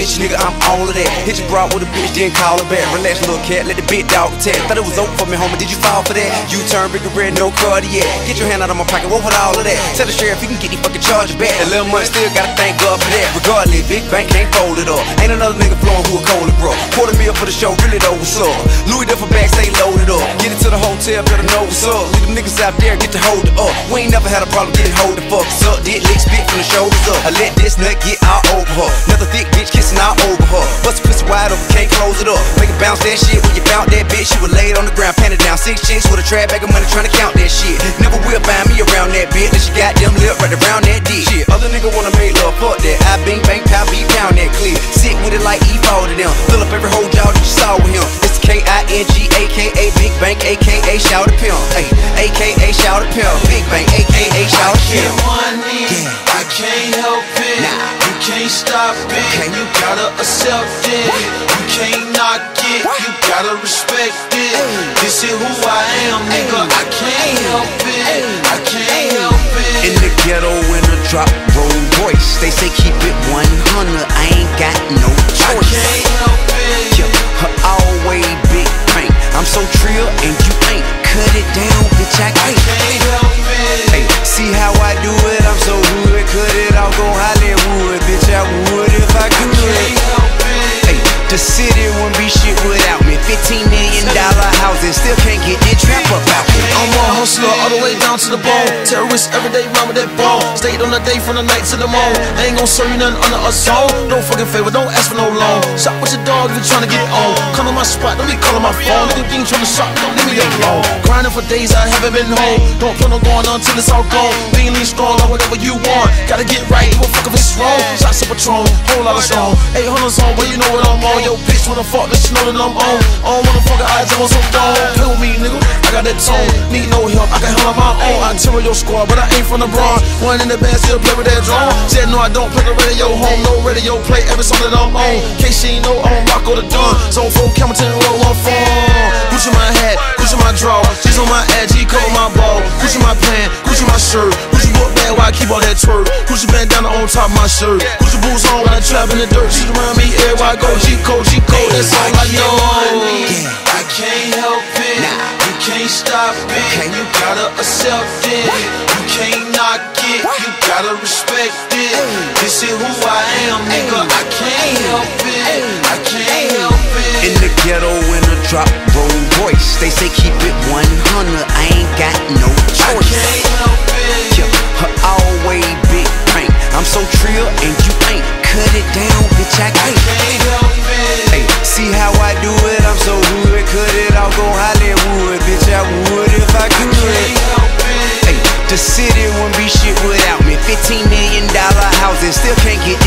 bitch, nigga, I'm all of that. Hit your broad with a bitch, then call her back. Relax, little cat, let the big dog attack. Thought it was over for me, homie, did you fall for that? You turn big and red, no cardiac. Get your hand out of my pocket, what with all of that? Tell the sheriff he can get these fucking charges back. A little money still gotta thank God for that. Regardless, big bank can't fold it up. Ain't another nigga flowing who a cold bro. Quarter meal for the show, really though, what's up? Louis Duffel bag, stay loaded up. Get it to the hotel, better know what's up. Leave them niggas out there, get to hold it up. We ain't never had a problem getting hold the fuck up. Did lick spit from the shoulders up. I let this nut get all over her. Another thick bitch bounce that shit when you bounce that bitch. She was laid on the ground, panted down. Six chicks with a trap bag of money trying to count that shit. Never will find me around that bitch. Unless you got them lip right around that dick. Shit, other nigga wanna make love, fuck that. I bing bang pow beat pound that clear. Sick with it like E4 to them. Fill up every whole jaw that you saw with him. It's the K-I-N-G, aka Big Bank, aka Shout a Pimp. Ay, aka Shout a Pimp. Big Bank, aka Shout a Pimp. I can't help it. Nah. You can't stop it. Can't. You gotta accept it. You can't knock it. You gotta respect it. This is who I am, nigga. I can't help it. I can't help it In the ghetto in a drop roll voice. They say keep it 100. I ain't got no choice I choice. can't help it. Yeah, her always big bank. I'm so trill and you ain't. Cut it down, bitch. I I can't. can't help it. Hey, see how I do it? I'm so good. Cut it off, go down to bone. Terrorist every day, run with that bone. Stayed on the day from the night to the morn. I ain't gon' serve you nothing under a zone. No fucking favor, don't ask for no loan. Shop with your dog if you tryna get on. Come to my spot, don't be calling my phone. Nigga, you ain't tryna shop, don't leave me alone. Grinding for days, I haven't been home. Don't plan on going on till it's all gone. Being lean strong on whatever you want. Gotta get right, give a fuck if it's wrong. Shots of Patron, whole lot of strong. 800 on, but you know what I'm on. Yo, bitch, wanna fuck, let you know that I'm on. I don't wanna fuck her eyes, I'm on some. Play with me, nigga, I got that tone. Need no help, I can handle my own. I terror your squad, but I ain't from the Bronx. One in the band, still play with that drum. Said no, I don't play the radio home. No radio play every song that I'm on. Case she know, I'm Rocko the Don. Zone 4, Campbellton, roll one phone. Gucci my hat, Gucci my draw. She's on my edge, he cover my ball. Gucci my pant, Gucci my shirt. Gucci book bag, why I keep all that twerk. Gucci bandana on top of my shirt. Gucci boots on when I trap in the dirt. She around me, everywhere I go. G code, G code, that's all I know. I can't help can't stop it. You gotta accept it. You can't knock it. You gotta respect it. This is who I am, nigga. I can't help it. I can't help it. In the ghetto in a drop roll voice. They say keep it 100. The city wouldn't be shit without me. 15 million dollar houses, still can't get